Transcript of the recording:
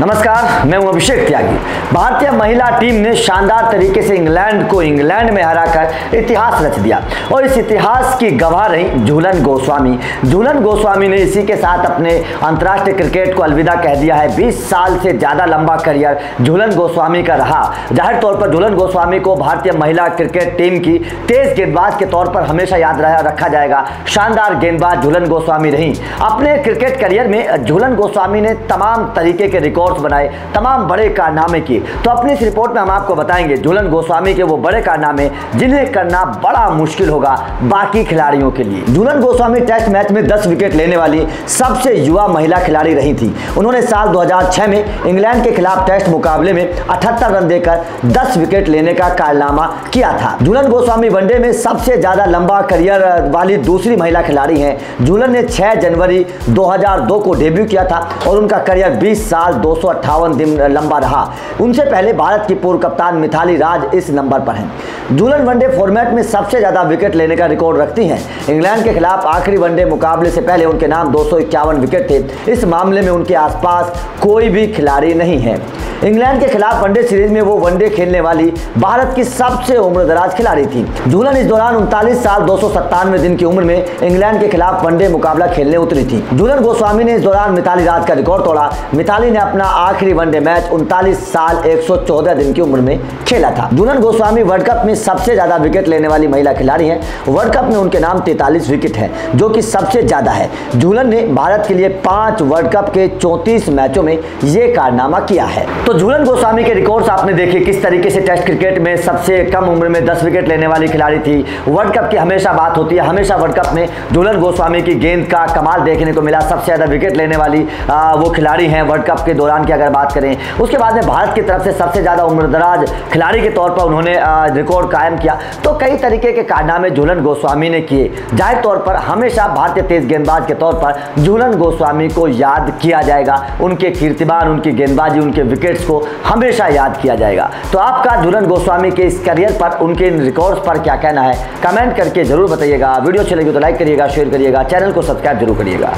नमस्कार, मैं हूँ अभिषेक त्यागी। भारतीय महिला टीम ने शानदार तरीके से इंग्लैंड को इंग्लैंड में हराकर इतिहास रच दिया। और इस इतिहास की गवाह रही झूलन गोस्वामी। झूलन गोस्वामी ने इसी के साथ अपने अंतर्राष्ट्रीय क्रिकेट को अलविदा कह दिया है। 20 साल से ज़्यादा लंबा करियर झूलन गोस्वामी का रहा। ज़ाहिर तौर पर झूलन गोस्वामी को भारतीय महिला क्रिकेट टीम की तेज गेंदबाज के तौर पर हमेशा याद रहा, रखा जाएगा। शानदार गेंदबाज झूलन गोस्वामी रही। अपने क्रिकेट करियर में झूलन गोस्वामी ने तमाम तरीके के रिकॉर्ड रिकॉर्ड्स बनाए, तमाम बड़े कारनामे किए। तो अपनी इस रिपोर्ट में हम आपको बताएँगे झूलन गोस्वामी के वो बड़े कारनामे, जिन्हें करना बड़ा मुश्किल होगा बाकी खिलाड़ियों के लिए। झूलन गोस्वामी टेस्ट मैच में 10 विकेट लेने वाली सबसे युवा महिला खिलाड़ी रही थी। उन्होंने साल 2006 में इंग्लैंड के खिलाफ टेस्ट मुकाबले में अठहत्तर रन देकर 10 विकेट लेने का कारनामा किया था। झूलन गोस्वामी वनडे में सबसे ज़्यादा लंबा करियर वाली दूसरी महिला खिलाड़ी हैं। झूलन ने 6 जनवरी 2002 को डेब्यू किया था और उनका करियर 20 साल, दो दिन लंबा रहा। उनसे पहले भारत की पूर्व कप्तान मिथाली राज इस नंबर पर हैं। दुल्हन वनडे फॉर्मेट में सबसे ज़्यादा विकेट लेने का रिकॉर्ड रखती हैं। इंग्लैंड के खिलाफ आखिरी वनडे मुकाबले से पहले उनके नाम दो सौ इक्यावन विकेट थे। इस मामले में उनके आसपास कोई भी खिलाड़ी नहीं है। इंग्लैंड के खिलाफ वनडे सीरीज़ में वो वनडे खेलने वाली भारत की सबसे उम्रदराज खिलाड़ी थी। झूलन इस दौरान उनतालीस साल, दो सौ सत्तानवे दिन की उम्र में इंग्लैंड के खिलाफ वनडे मुकाबला खेलने उतरी थी। झूलन गोस्वामी ने इस दौरान मिताली राज का रिकॉर्ड तोड़ा। मिताली ने अपना आखिरी वनडे मैच उनतालीस साल, एक सौ चौदह दिन की उम्र में खेला था। झूलन गोस्वामी वर्ल्ड कप में सबसे ज़्यादा विकेट लेने वाली महिला खिलाड़ी है। वर्ल्ड कप में उनके नाम तैतालीस विकेट है, जो कि सबसे ज़्यादा है। झूलन ने भारत के लिए पाँच वर्ल्ड कप के चौंतीस मैचों में ये कारनामा किया है। तो झूलन गोस्वामी के रिकॉर्ड्स आपने देखे किस तरीके से टेस्ट क्रिकेट में सबसे कम उम्र में 10 विकेट लेने वाली खिलाड़ी थी। वर्ल्ड कप की हमेशा बात होती है हमेशा वर्ल्ड कप में झूलन गोस्वामी की गेंद का कमाल देखने को मिला। सबसे ज़्यादा विकेट लेने वाली आ, वो खिलाड़ी हैं वर्ल्ड कप के दौरान की अगर बात करें। उसके बाद में भारत की तरफ़ से सबसे ज़्यादा उम्रदराज खिलाड़ी के तौर पर उन्होंने रिकॉर्ड कायम किया। तो कई तरीके के कारनामे झूलन गोस्वामी ने किए। ज़ाहिर तौर पर हमेशा भारतीय तेज गेंदबाज के तौर पर झूलन गोस्वामी को याद किया जाएगा। उनके कीर्तिमान उनकी गेंदबाजी उनके विकेट को हमेशा याद किया जाएगा। तो आपका दुल्हन गोस्वामी के इस करियर पर, उनके इन रिकॉर्ड्स पर क्या कहना है? कमेंट करके ज़रूर बताइएगा। वीडियो अच्छी लगी तो लाइक करिएगा शेयर करिएगा चैनल को सब्सक्राइब ज़रूर करिएगा।